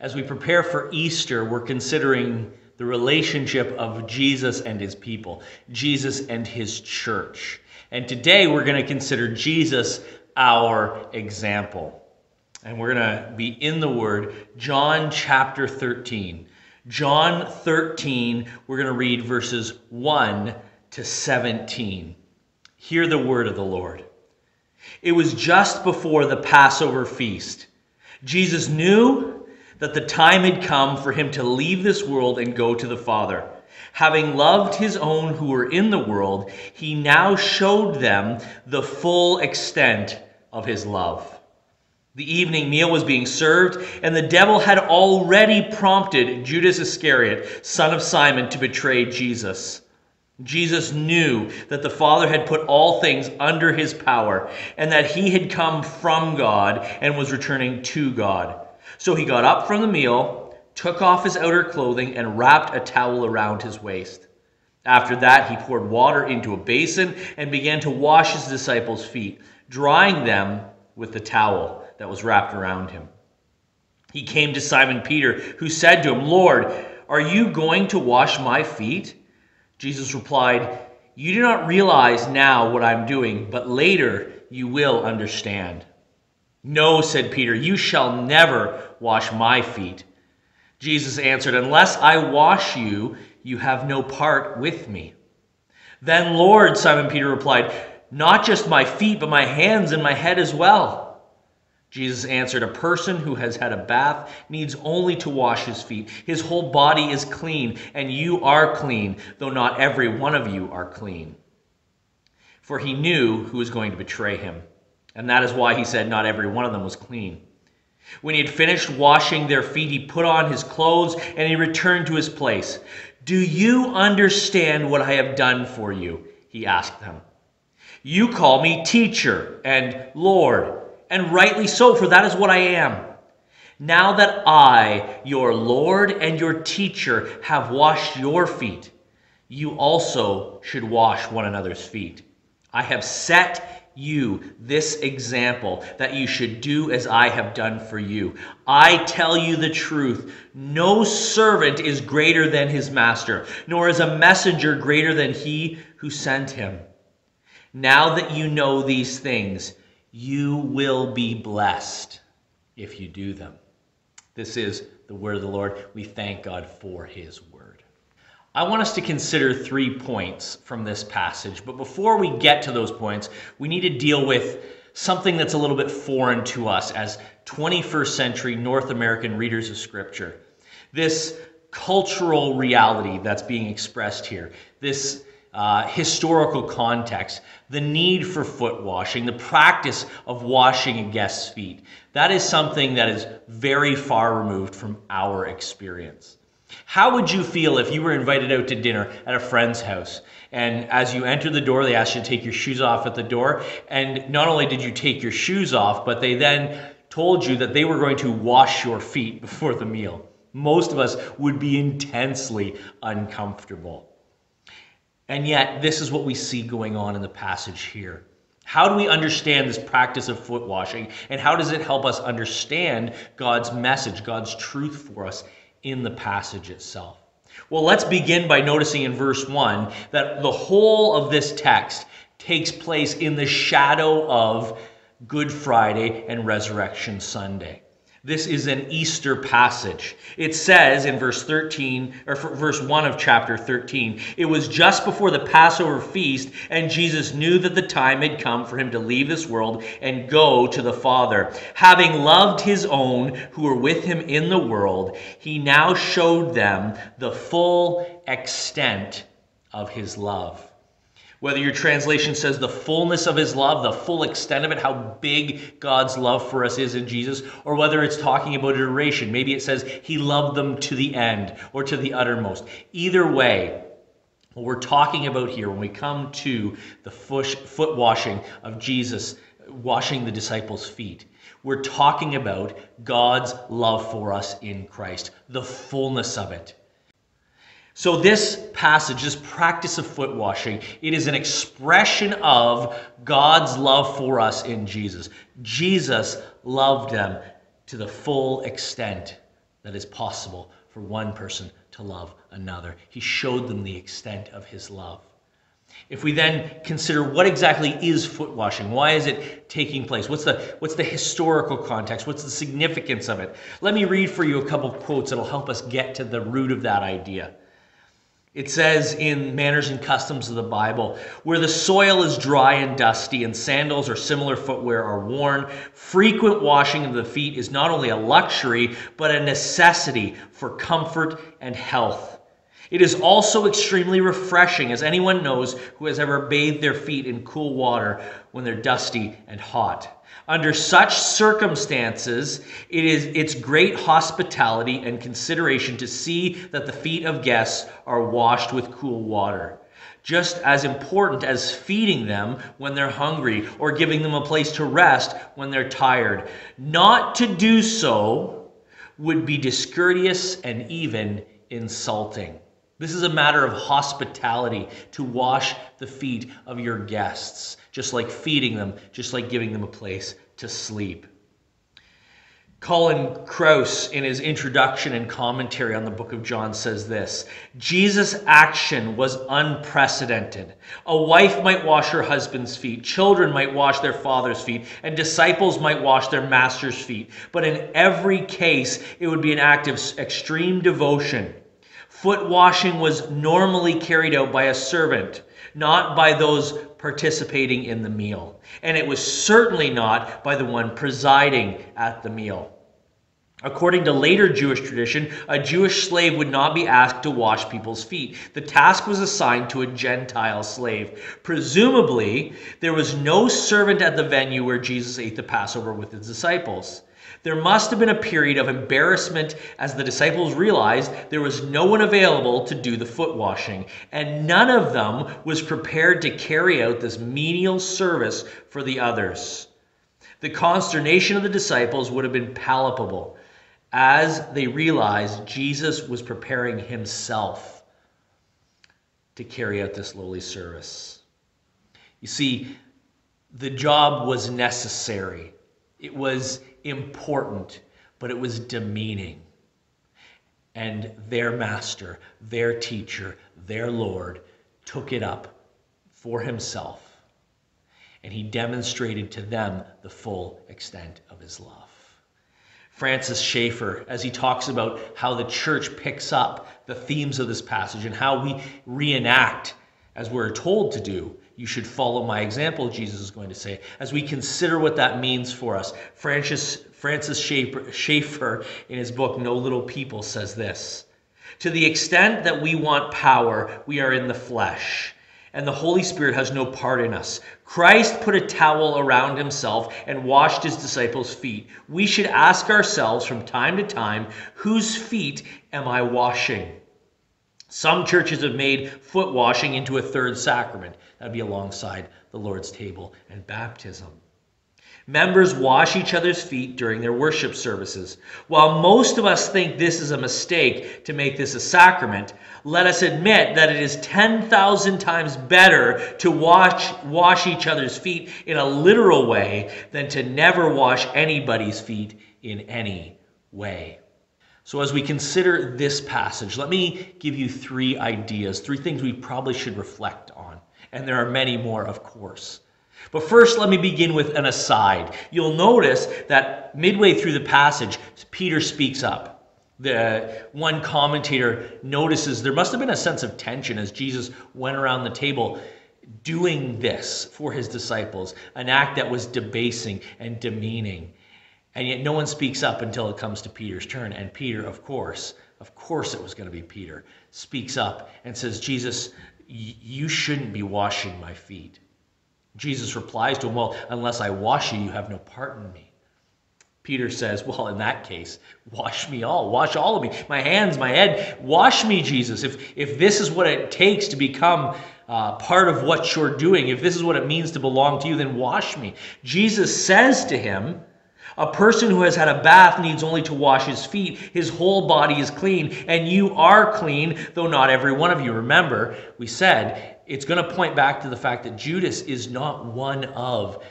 As we prepare for Easter, we're considering the relationship of Jesus and his people, Jesus and his church. And today we're going to consider Jesus our example. And we're going to be in the Word, John chapter 13. John 13, we're going to read verses 1 to 17. Hear the word of the Lord. It was just before the Passover feast. Jesus knew that the time had come for him to leave this world and go to the Father. Having loved his own who were in the world, he now showed them the full extent of his love. The evening meal was being served, and the devil had already prompted Judas Iscariot, son of Simon, to betray Jesus. Jesus knew that the Father had put all things under his power, and that he had come from God and was returning to God. So he got up from the meal, took off his outer clothing, and wrapped a towel around his waist. After that, he poured water into a basin and began to wash his disciples' feet, drying them with the towel that was wrapped around him. He came to Simon Peter, who said to him, Lord, are you going to wash my feet? Jesus replied, You do not realize now what I'm doing, but later you will understand. No, said Peter, you shall never wash my feet. Jesus answered, Unless I wash you, you have no part with me. Then, Lord, Simon Peter replied, Not just my feet, but my hands and my head as well. Jesus answered, A person who has had a bath needs only to wash his feet. His whole body is clean, and you are clean, though not every one of you are clean. For he knew who was going to betray him. And that is why he said, Not every one of them was clean. When he had finished washing their feet, he put on his clothes and he returned to his place. Do you understand what I have done for you? He asked them. You call me teacher and Lord and rightly so, for that is what I am. Now that I, your Lord and your teacher, have washed your feet, you also should wash one another's feet. I have set you this example that you should do as I have done for you. I tell you the truth no servant is greater than his master, nor is a messenger greater than he who sent him. Now that you know these things, you will be blessed if you do them. This is the word of the Lord. We thank God for his word. I want us to consider three points from this passage, but before we get to those points, we need to deal with something that's a little bit foreign to us as 21st century North American readers of Scripture. This cultural reality that's being expressed here, this uh, historical context, the need for foot washing, the practice of washing a guest's feet. That is something that is very far removed from our experience. How would you feel if you were invited out to dinner at a friend's house and as you enter the door, they asked you to take your shoes off at the door? And not only did you take your shoes off, but they then told you that they were going to wash your feet before the meal. Most of us would be intensely uncomfortable. And yet, this is what we see going on in the passage here. How do we understand this practice of foot washing? And how does it help us understand God's message, God's truth for us in the passage itself? Well, let's begin by noticing in verse 1 that the whole of this text takes place in the shadow of Good Friday and Resurrection Sunday. This is an Easter passage. It says in verse 13, or verse 1 of chapter 13, it was just before the Passover feast, and Jesus knew that the time had come for him to leave this world and go to the Father. Having loved his own who were with him in the world, he now showed them the full extent of his love. Whether your translation says the fullness of his love, the full extent of it, how big God's love for us is in Jesus, or whether it's talking about duration. Maybe it says he loved them to the end or to the uttermost. Either way, what we're talking about here when we come to the foot washing of Jesus, washing the disciples' feet, we're talking about God's love for us in Christ, the fullness of it. So, this passage, this practice of foot washing, it is an expression of God's love for us in Jesus. Jesus loved them to the full extent that is possible for one person to love another. He showed them the extent of his love. If we then consider what exactly is foot washing, why is it taking place? What's the, what's the historical context? What's the significance of it? Let me read for you a couple quotes that'll help us get to the root of that idea. It says in Manners and Customs of the Bible, where the soil is dry and dusty and sandals or similar footwear are worn, frequent washing of the feet is not only a luxury, but a necessity for comfort and health. It is also extremely refreshing, as anyone knows who has ever bathed their feet in cool water when they're dusty and hot. Under such circumstances, it is its great hospitality and consideration to see that the feet of guests are washed with cool water. Just as important as feeding them when they're hungry or giving them a place to rest when they're tired. Not to do so would be discourteous and even insulting. This is a matter of hospitality to wash the feet of your guests, just like feeding them, just like giving them a place to sleep. Colin Kruse, in his introduction and commentary on the book of John, says this Jesus' action was unprecedented. A wife might wash her husband's feet, children might wash their father's feet, and disciples might wash their master's feet. But in every case, it would be an act of extreme devotion Foot washing was normally carried out by a servant, not by those participating in the meal. And it was certainly not by the one presiding at the meal. According to later Jewish tradition, a Jewish slave would not be asked to wash people's feet. The task was assigned to a Gentile slave. Presumably, there was no servant at the venue where Jesus ate the Passover with his disciples. There must have been a period of embarrassment as the disciples realized there was no one available to do the foot washing, and none of them was prepared to carry out this menial service for the others. The consternation of the disciples would have been palpable as they realized Jesus was preparing himself to carry out this lowly service. You see, the job was necessary. It was important, but it was demeaning. And their master, their teacher, their Lord took it up for himself. And he demonstrated to them the full extent of his love. Francis Schaeffer, as he talks about how the church picks up the themes of this passage and how we reenact as we're told to do, you should follow my example, Jesus is going to say. As we consider what that means for us, Francis, Francis Schaeffer, in his book No Little People, says this To the extent that we want power, we are in the flesh, and the Holy Spirit has no part in us. Christ put a towel around himself and washed his disciples' feet. We should ask ourselves from time to time, whose feet am I washing? Some churches have made foot washing into a third sacrament. That'd be alongside the Lord's table and baptism. Members wash each other's feet during their worship services. While most of us think this is a mistake to make this a sacrament, let us admit that it is 10,000 times better to wash, wash each other's feet in a literal way than to never wash anybody's feet in any way. So, as we consider this passage, let me give you three ideas, three things we probably should reflect on. And there are many more, of course. But first, let me begin with an aside. You'll notice that midway through the passage, Peter speaks up. The one commentator notices there must have been a sense of tension as Jesus went around the table doing this for his disciples, an act that was debasing and demeaning. And yet no one speaks up until it comes to Peter's turn. And Peter, of course, of course it was going to be Peter, speaks up and says, Jesus, you shouldn't be washing my feet. Jesus replies to him, Well, unless I wash you, you have no part in me. Peter says, Well, in that case, wash me all. Wash all of me. My hands, my head. Wash me, Jesus. If, if this is what it takes to become uh, part of what you're doing, if this is what it means to belong to you, then wash me. Jesus says to him, a person who has had a bath needs only to wash his feet. His whole body is clean, and you are clean, though not every one of you. Remember, we said it's going to point back to the fact that Judas is not one of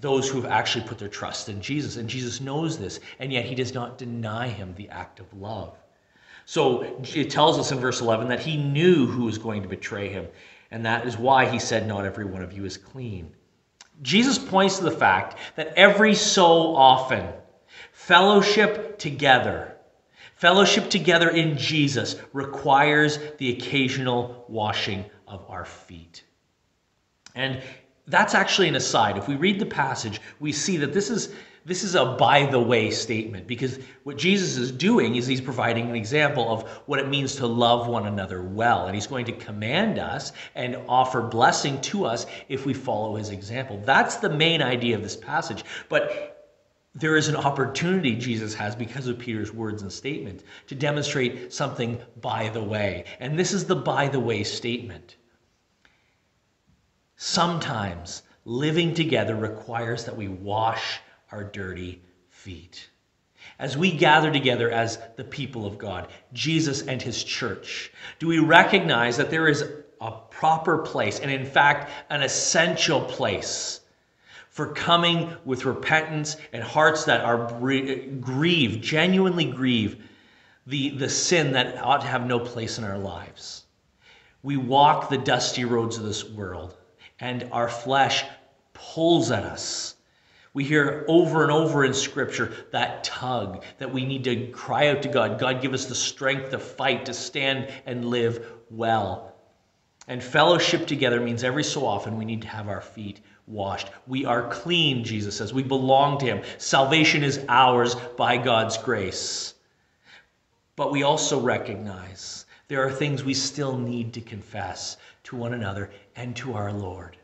those who have actually put their trust in Jesus. And Jesus knows this, and yet he does not deny him the act of love. So it tells us in verse 11 that he knew who was going to betray him, and that is why he said, Not every one of you is clean. Jesus points to the fact that every so often, fellowship together, fellowship together in Jesus requires the occasional washing of our feet. And that's actually an aside. If we read the passage, we see that this is this is a by the way statement because what Jesus is doing is he's providing an example of what it means to love one another well. And he's going to command us and offer blessing to us if we follow his example. That's the main idea of this passage. But there is an opportunity Jesus has because of Peter's words and statement to demonstrate something by the way. And this is the by the way statement. Sometimes living together requires that we wash our dirty feet. As we gather together as the people of God, Jesus and his church, do we recognize that there is a proper place, and in fact, an essential place for coming with repentance and hearts that are grieve, genuinely grieve the, the sin that ought to have no place in our lives. We walk the dusty roads of this world and our flesh pulls at us. We hear over and over in Scripture that tug that we need to cry out to God. God, give us the strength to fight, to stand and live well. And fellowship together means every so often we need to have our feet washed. We are clean, Jesus says. We belong to Him. Salvation is ours by God's grace. But we also recognize there are things we still need to confess to one another and to our Lord.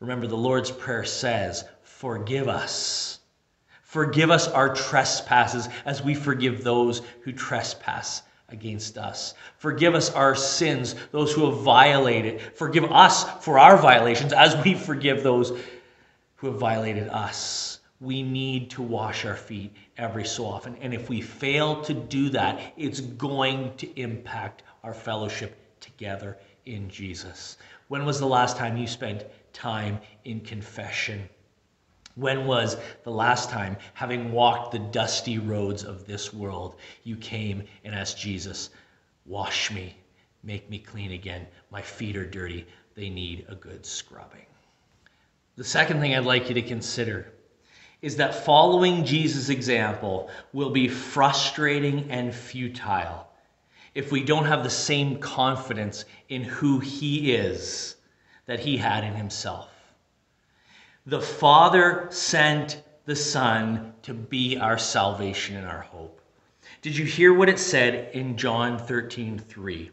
Remember, the Lord's Prayer says, Forgive us. Forgive us our trespasses as we forgive those who trespass against us. Forgive us our sins, those who have violated. Forgive us for our violations as we forgive those who have violated us. We need to wash our feet every so often. And if we fail to do that, it's going to impact our fellowship together in Jesus. When was the last time you spent time in confession? When was the last time, having walked the dusty roads of this world, you came and asked Jesus, Wash me, make me clean again. My feet are dirty, they need a good scrubbing. The second thing I'd like you to consider is that following Jesus' example will be frustrating and futile if we don't have the same confidence in who he is that he had in himself. The Father sent the Son to be our salvation and our hope. Did you hear what it said in John 13 3?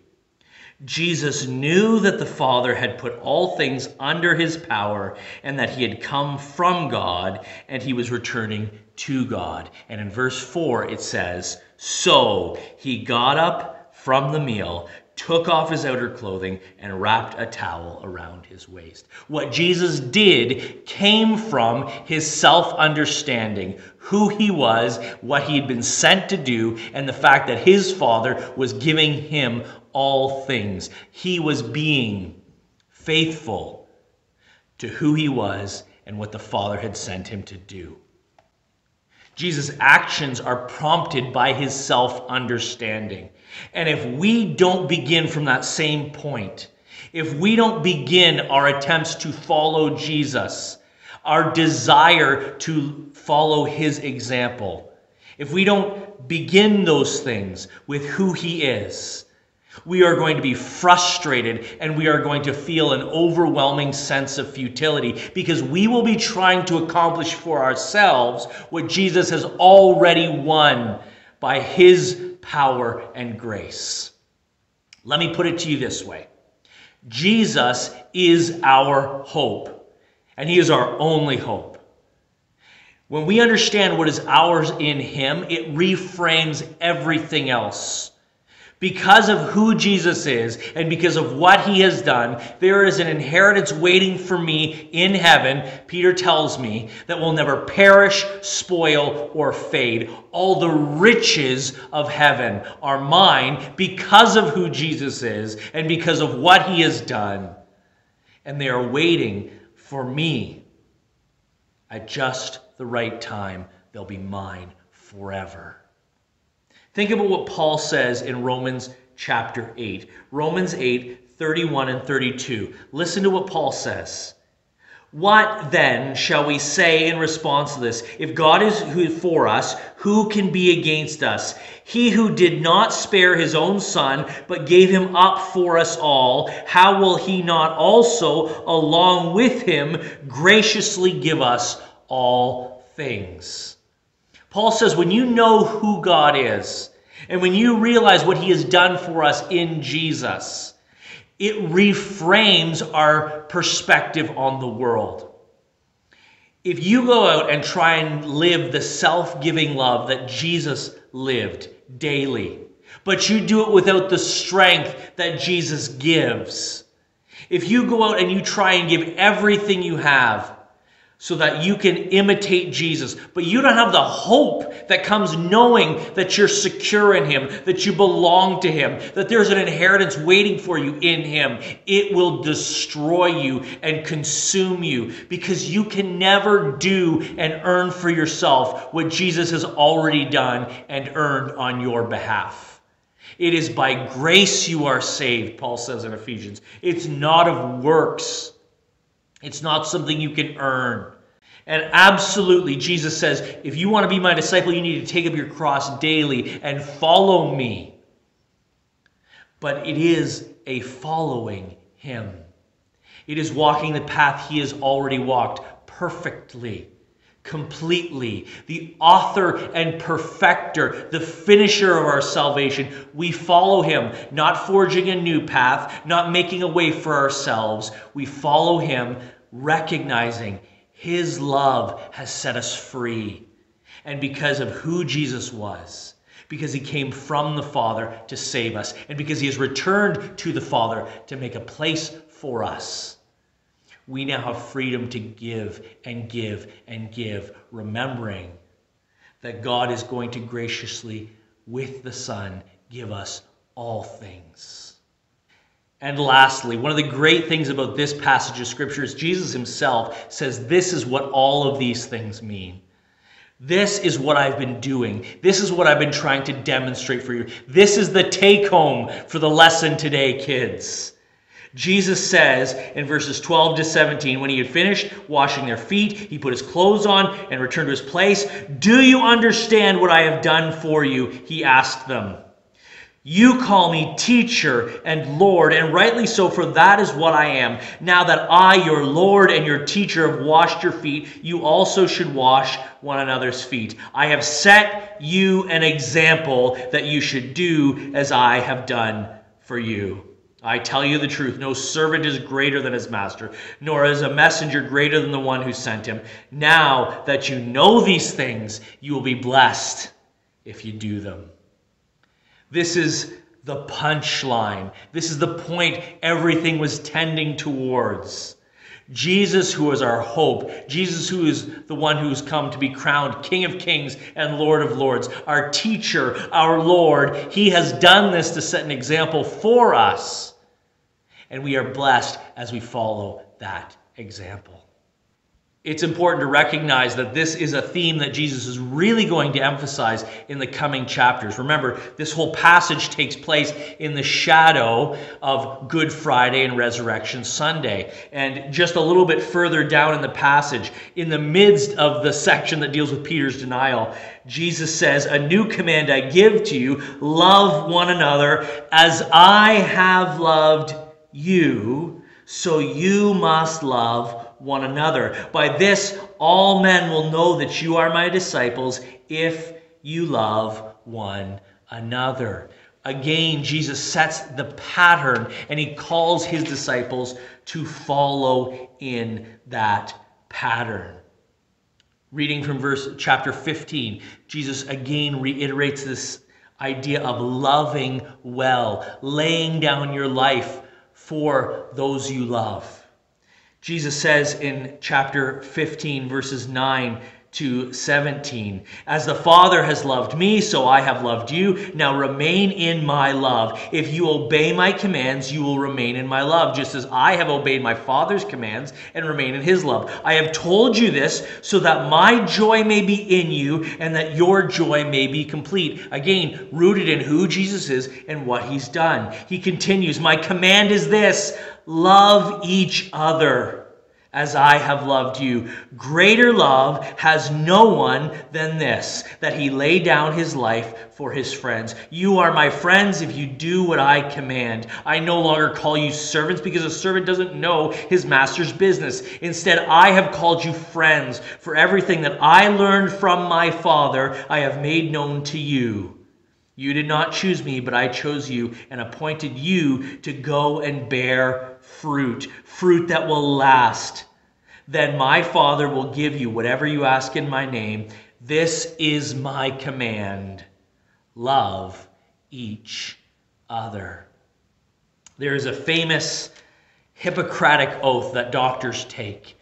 Jesus knew that the Father had put all things under his power and that he had come from God and he was returning to God. And in verse 4, it says, So he got up from the meal, took off his outer clothing, and wrapped a towel around his waist. What Jesus did came from his self understanding, who he was, what he had been sent to do, and the fact that his Father was giving him all things. He was being faithful to who he was and what the Father had sent him to do. Jesus' actions are prompted by his self understanding. And if we don't begin from that same point, if we don't begin our attempts to follow Jesus, our desire to follow his example, if we don't begin those things with who he is, we are going to be frustrated and we are going to feel an overwhelming sense of futility because we will be trying to accomplish for ourselves what Jesus has already won by his power and grace. Let me put it to you this way Jesus is our hope, and he is our only hope. When we understand what is ours in him, it reframes everything else. Because of who Jesus is and because of what he has done, there is an inheritance waiting for me in heaven, Peter tells me, that will never perish, spoil, or fade. All the riches of heaven are mine because of who Jesus is and because of what he has done. And they are waiting for me. At just the right time, they'll be mine forever. Think about what Paul says in Romans chapter 8. Romans 8, 31 and 32. Listen to what Paul says. What then shall we say in response to this? If God is for us, who can be against us? He who did not spare his own son, but gave him up for us all, how will he not also, along with him, graciously give us all things? Paul says, when you know who God is, and when you realize what he has done for us in Jesus, it reframes our perspective on the world. If you go out and try and live the self giving love that Jesus lived daily, but you do it without the strength that Jesus gives, if you go out and you try and give everything you have, so that you can imitate Jesus. But you don't have the hope that comes knowing that you're secure in Him, that you belong to Him, that there's an inheritance waiting for you in Him. It will destroy you and consume you because you can never do and earn for yourself what Jesus has already done and earned on your behalf. It is by grace you are saved, Paul says in Ephesians. It's not of works. It's not something you can earn. And absolutely, Jesus says, if you want to be my disciple, you need to take up your cross daily and follow me. But it is a following him. It is walking the path he has already walked perfectly, completely. The author and perfecter, the finisher of our salvation. We follow him, not forging a new path, not making a way for ourselves. We follow him, recognizing his love has set us free. And because of who Jesus was, because he came from the Father to save us, and because he has returned to the Father to make a place for us, we now have freedom to give and give and give, remembering that God is going to graciously, with the Son, give us all things. And lastly, one of the great things about this passage of Scripture is Jesus himself says this is what all of these things mean. This is what I've been doing. This is what I've been trying to demonstrate for you. This is the take home for the lesson today, kids. Jesus says in verses 12 to 17, when he had finished washing their feet, he put his clothes on and returned to his place. Do you understand what I have done for you? He asked them. You call me teacher and Lord, and rightly so, for that is what I am. Now that I, your Lord and your teacher, have washed your feet, you also should wash one another's feet. I have set you an example that you should do as I have done for you. I tell you the truth no servant is greater than his master, nor is a messenger greater than the one who sent him. Now that you know these things, you will be blessed if you do them. This is the punchline. This is the point everything was tending towards. Jesus, who is our hope, Jesus, who is the one who's come to be crowned King of Kings and Lord of Lords, our teacher, our Lord, he has done this to set an example for us. And we are blessed as we follow that example it's important to recognize that this is a theme that Jesus is really going to emphasize in the coming chapters. Remember, this whole passage takes place in the shadow of Good Friday and Resurrection Sunday. And just a little bit further down in the passage, in the midst of the section that deals with Peter's denial, Jesus says, A new command I give to you love one another as I have loved you, so you must love one another. By this, all men will know that you are my disciples if you love one another. Again, Jesus sets the pattern and he calls his disciples to follow in that pattern. Reading from verse chapter 15, Jesus again reiterates this idea of loving well, laying down your life for those you love. Jesus says in chapter 15, verses 9 to 17. As the Father has loved me, so I have loved you. Now remain in my love. If you obey my commands, you will remain in my love, just as I have obeyed my Father's commands and remain in his love. I have told you this so that my joy may be in you and that your joy may be complete. Again, rooted in who Jesus is and what he's done. He continues, My command is this love each other as I have loved you. Greater love has no one than this, that he lay down his life for his friends. You are my friends if you do what I command. I no longer call you servants because a servant doesn't know his master's business. Instead, I have called you friends, for everything that I learned from my Father I have made known to you. You did not choose me, but I chose you and appointed you to go and bear fruit, fruit that will last. Then my Father will give you whatever you ask in my name. This is my command love each other. There is a famous Hippocratic oath that doctors take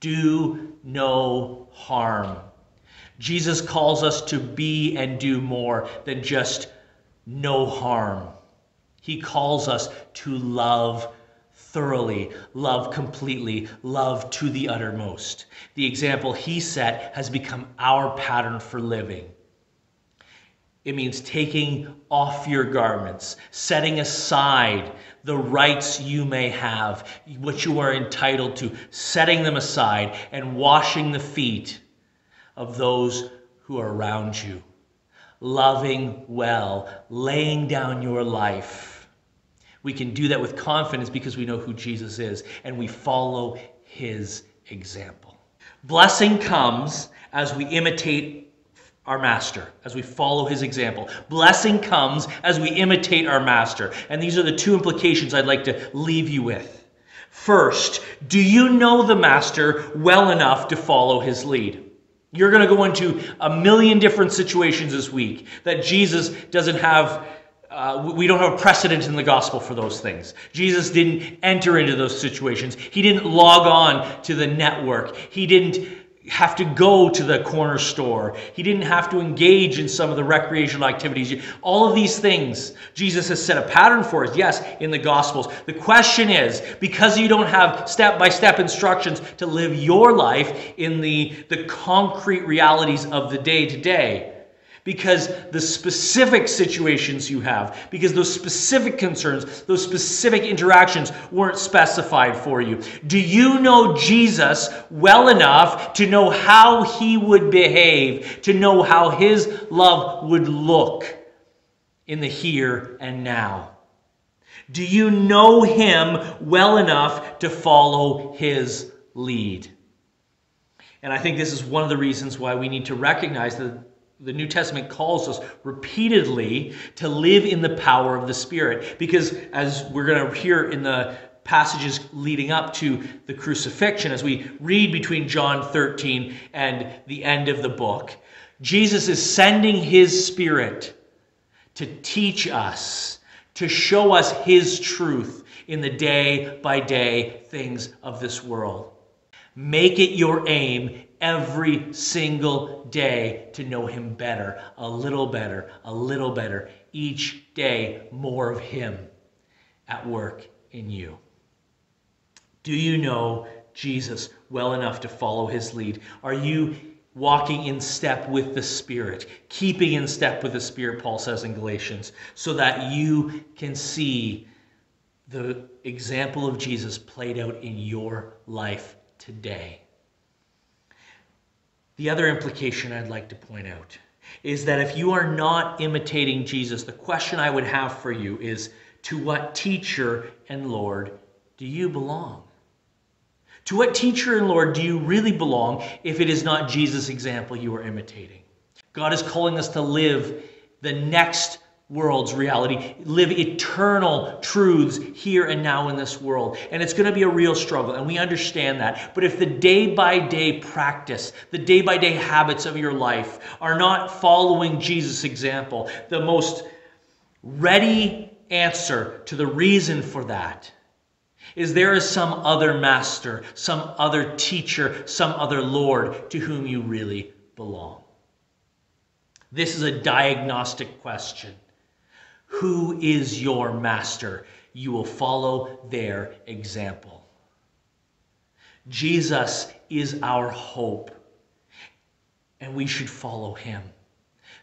do no harm. Jesus calls us to be and do more than just no harm. He calls us to love thoroughly, love completely, love to the uttermost. The example he set has become our pattern for living. It means taking off your garments, setting aside the rights you may have, what you are entitled to, setting them aside, and washing the feet of those who are around you. Loving well, laying down your life. We can do that with confidence because we know who Jesus is and we follow his example. Blessing comes as we imitate our master, as we follow his example. Blessing comes as we imitate our master. And these are the two implications I'd like to leave you with. First, do you know the master well enough to follow his lead? You're going to go into a million different situations this week that Jesus doesn't have. Uh, we don't have a precedent in the gospel for those things. Jesus didn't enter into those situations. He didn't log on to the network. He didn't have to go to the corner store. He didn't have to engage in some of the recreational activities. All of these things, Jesus has set a pattern for us, yes, in the Gospels. The question is because you don't have step by step instructions to live your life in the, the concrete realities of the day to day, because the specific situations you have, because those specific concerns, those specific interactions weren't specified for you. Do you know Jesus well enough to know how he would behave, to know how his love would look in the here and now? Do you know him well enough to follow his lead? And I think this is one of the reasons why we need to recognize that the New Testament calls us repeatedly to live in the power of the Spirit. Because as we're going to hear in the passages leading up to the crucifixion, as we read between John 13 and the end of the book, Jesus is sending his Spirit to teach us, to show us his truth in the day by day things of this world. Make it your aim every single day to know Him better, a little better, a little better, each day more of Him at work in you. Do you know Jesus well enough to follow His lead? Are you walking in step with the Spirit, keeping in step with the Spirit, Paul says in Galatians, so that you can see the example of Jesus played out in your life today? The other implication I'd like to point out is that if you are not imitating Jesus, the question I would have for you is to what teacher and Lord do you belong? To what teacher and Lord do you really belong if it is not Jesus' example you are imitating? God is calling us to live the next world's reality, live eternal truths here and now in this world. And it's going to be a real struggle, and we understand that. But if the day by day practice, the day by day habits of your life are not following Jesus' example, the most ready answer to the reason for that Is there is some other master, some other teacher, some other Lord to whom you really belong? This is a diagnostic question. Who is your master? You will follow their example. Jesus is our hope, and we should follow him.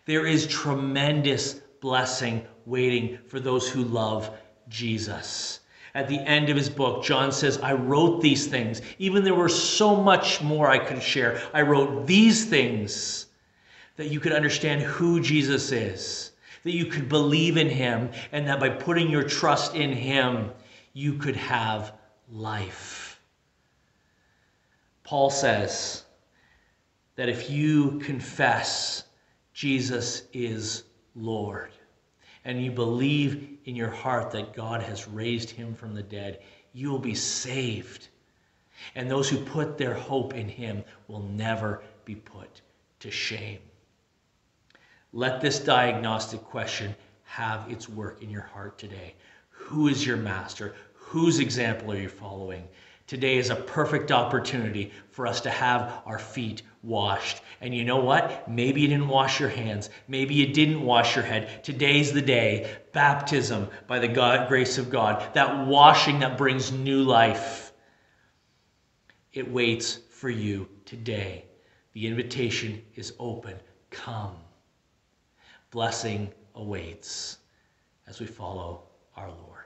There is tremendous blessing waiting for those who love Jesus. At the end of his book, John says, I wrote these things. Even there were so much more I could share. I wrote these things that you could understand who Jesus is, that you could believe in him, and that by putting your trust in him, you could have life. Paul says that if you confess Jesus is Lord, and you believe in your heart that God has raised him from the dead, you will be saved. And those who put their hope in him will never be put to shame. Let this diagnostic question have its work in your heart today. Who is your master? Whose example are you following? Today is a perfect opportunity for us to have our feet washed. And you know what? Maybe you didn't wash your hands. Maybe you didn't wash your head. Today's the day. Baptism by the God, grace of God. That washing that brings new life. It waits for you today. The invitation is open. Come. Blessing awaits as we follow our Lord.